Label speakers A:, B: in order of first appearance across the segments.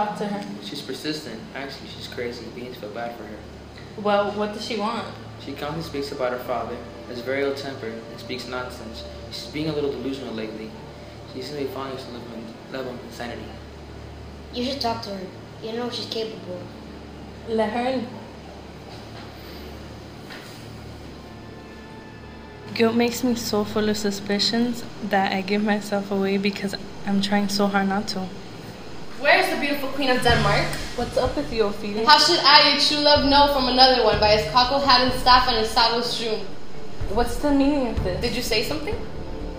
A: to talk to her.
B: She's persistent. Actually, she's crazy. Beings feel bad for her.
A: Well, what does she want?
B: She constantly speaks about her father, is very ill-tempered, and speaks nonsense. She's being a little delusional lately. She seems to be falling to level, level of insanity.
C: You should talk to her. You know she's capable.
A: Let her in. Guilt makes me so full of suspicions that I give myself away because I'm trying so hard not to.
D: Where is the beautiful queen of Denmark?
A: What's up with you, Ophelia?
D: How should I, your true love, know from another one by his cockle hat and staff and his saddle strewn?
A: What's the meaning of this?
D: Did you say something?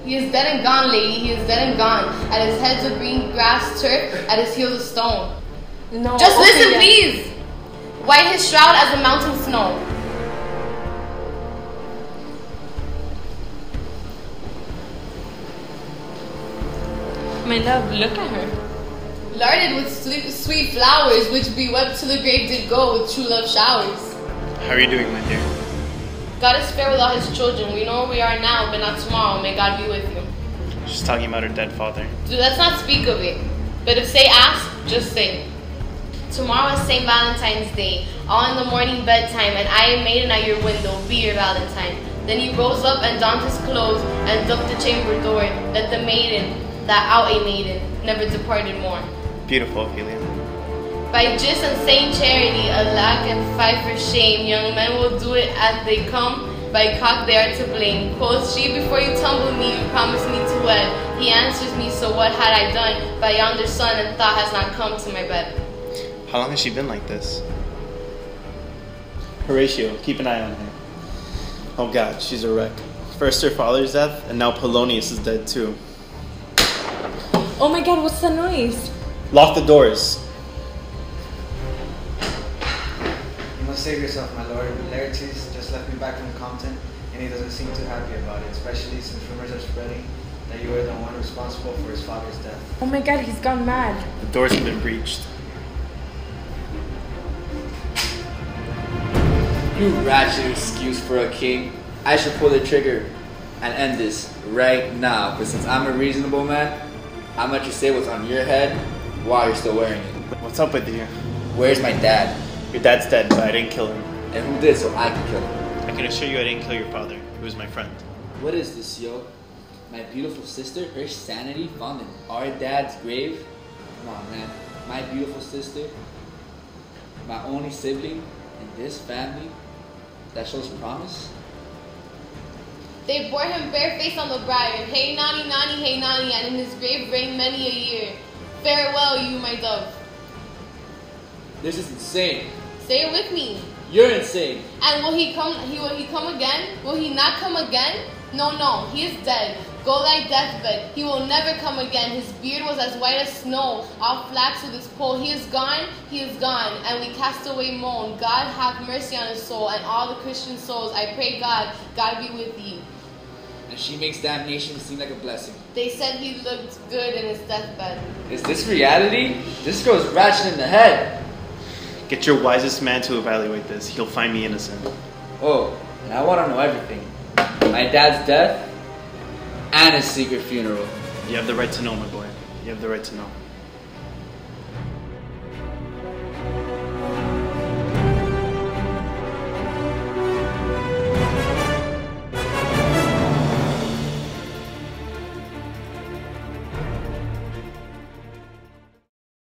D: He is dead and gone, lady. He is dead and gone. At his head's a green grass turf, at his heels a stone.
A: No.
D: Just listen, please. White his shroud as the mountain snow.
A: My love, look at her.
D: Larded with sweet, sweet flowers, which be wept to the grave did go with true love showers.
E: How are you doing, my dear?
D: God is fair with all his children. We know where we are now, but not tomorrow. May God be with you.
E: She's talking about her dead father.
D: Dude, let's not speak of it. But if say ask, just say. Tomorrow is St. Valentine's Day, all in the morning bedtime, and I am maiden at your window, be your Valentine. Then he rose up and donned his clothes and ducked the chamber door, that the maiden, that out a maiden, never departed more.
E: Beautiful, Ophelia.
D: By just and Saint Charity, a lack and fight for shame, young men will do it as they come, by cock they are to blame. Quoth she, before you tumble me, you promised me to wed. He answers me, so what had I done? By yonder sun and thought has not come to my bed.
E: How long has she been like this? Horatio, keep an eye on her. Oh god, she's a wreck. First her father's death, and now Polonius is dead too.
A: Oh my god, what's the noise?
E: Lock the doors.
F: You must save yourself, my lord. Laertes just left me back from Compton, and he doesn't seem too happy about it, especially since rumors are spreading that you were the one responsible for his father's death.
A: Oh my god, he's gone mad.
E: The doors have been breached.
G: You ratchet excuse for a king. I should pull the trigger and end this right now. But since I'm a reasonable man, I'm gonna let you say what's on your head while you're still wearing it.
E: What's up with you?
G: Where's my dad?
E: Your dad's dead, but I didn't kill him.
G: And who did so I can kill him?
E: I can assure you I didn't kill your father. He was my friend.
G: What is this, yo? My beautiful sister, her sanity found in our dad's grave? Come on, man. My beautiful sister, my only sibling in this family that shows promise?
D: They bore him barefaced on the briar. Hey nani nani, hey nani, and in his grave reigned many a year. Farewell, you my dove.
G: This is insane.
D: Say it with me.
G: You're insane.
D: And will he come? He will he come again? Will he not come again? No, no, he is dead. Go thy deathbed. He will never come again. His beard was as white as snow, all flax with his pole. He is gone, he is gone, and we cast away moan. God have mercy on his soul and all the Christian souls. I pray God, God be with you.
G: And she makes damnation seem like a blessing.
D: They said he looked good in his deathbed.
G: Is this reality? This girl's ratchet in the head.
E: Get your wisest man to evaluate this. He'll find me innocent.
G: Oh, and I want to know everything. My dad's death and his secret funeral.
E: You have the right to know, my boy. You have the right to know.